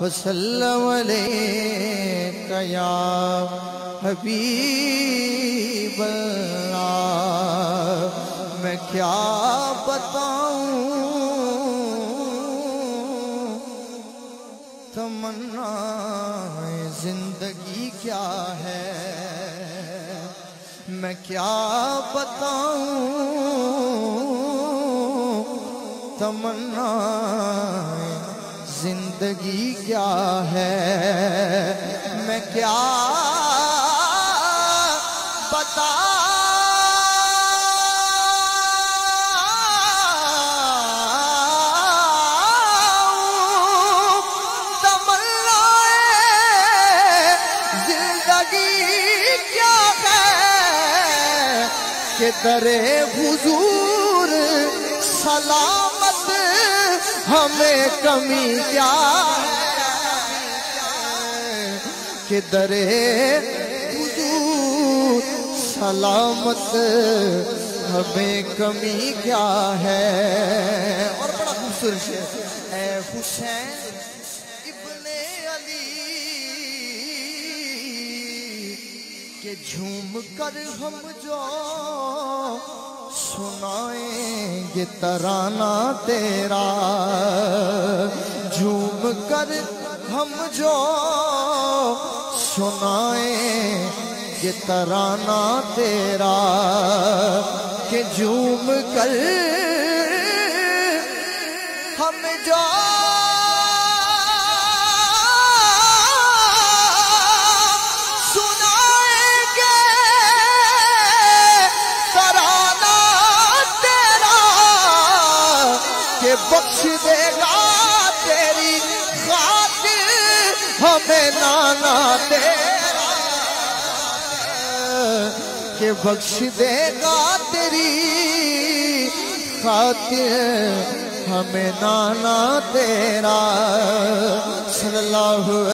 वसल्लम या हबीब मैं क्या बताऊँ? तमन्ना ज़िंदगी क्या है? मैं क्या बताऊँ? तमन्ना ज़िंदगी क्या है? मैं क्या बता? के दरे हुजूर सलामत हमें कमी क्या के दरे सलामत हमें कमी क्या है? और बड़ा खूबसूरत ए हुसैन इब्ने अली के झूम कर हम जो सुनाएँगे तराना तेरा। झूम कर हम जो सुनाए, ये तराना तेरा। के झूम कर हम जो बख्श देगा तेरी खातिर, हमें नाना तेरा। के बख्श देगा तेरी खातिर, हमें नाना तेरा। सल्लल्लाहु